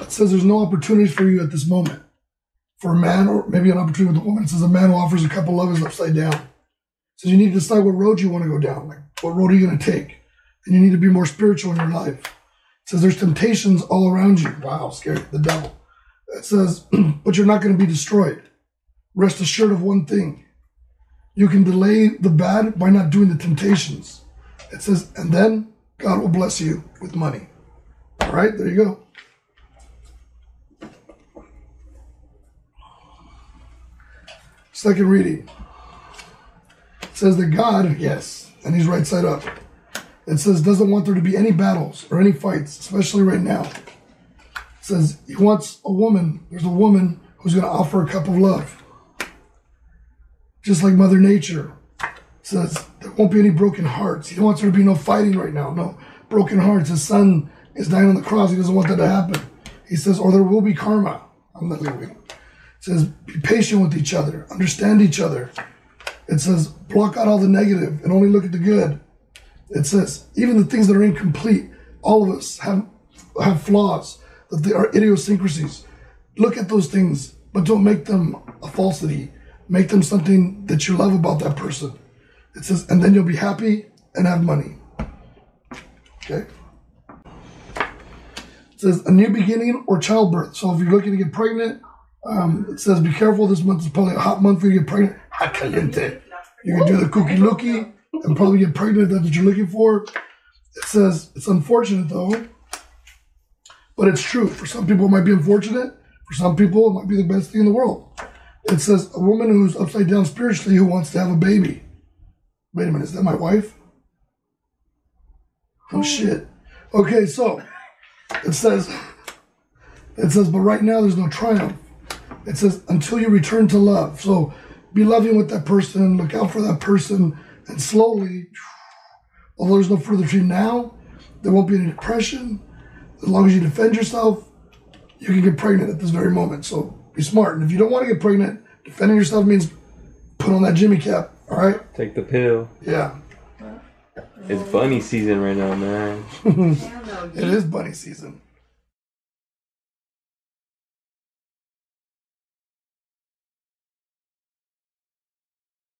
it says there's no opportunity for you at this moment. For a man, or maybe an opportunity with a woman, it says a man who offers a cup of love is upside down. It says you need to decide what road you want to go down. Like, what road are you going to take? And you need to be more spiritual in your life. It says there's temptations all around you. Wow, scary. The devil. It says, but you're not going to be destroyed. Rest assured of one thing. You can delay the bad by not doing the temptations. It says, and then God will bless you with money. All right, there you go. Second reading. It says that God, yes, and he's right side up. It says doesn't want there to be any battles or any fights, especially right now. It says he wants a woman, there's a woman who's going to offer a cup of love. Just like Mother Nature says there won't be any broken hearts. He wants there to be no fighting right now, no broken hearts. His son is dying on the cross. He doesn't want that to happen. He says, or there will be karma. I'm not leaving. It says, be patient with each other, understand each other. It says, block out all the negative and only look at the good. It says, even the things that are incomplete, all of us have have flaws, that they are idiosyncrasies. Look at those things, but don't make them a falsity. Make them something that you love about that person. It says, and then you'll be happy and have money. Okay? It says a new beginning or childbirth. So if you're looking to get pregnant, um, it says be careful. This month is probably a hot month for you to get pregnant. Hot caliente. You can do the cookie lookie and probably get pregnant. That's what you're looking for. It says it's unfortunate though, but it's true. For some people, it might be unfortunate. For some people, it might be the best thing in the world. It says a woman who's upside down spiritually who wants to have a baby. Wait a minute, is that my wife? Oh shit. Okay, so it says it says, but right now there's no triumph. It says until you return to love. So be loving with that person, look out for that person, and slowly, although there's no further between now, there won't be any depression. As long as you defend yourself, you can get pregnant at this very moment. So be smart. And if you don't want to get pregnant, defending yourself means put on that Jimmy cap. All right? Take the pill. Yeah. It's bunny season right now, man. It is bunny season.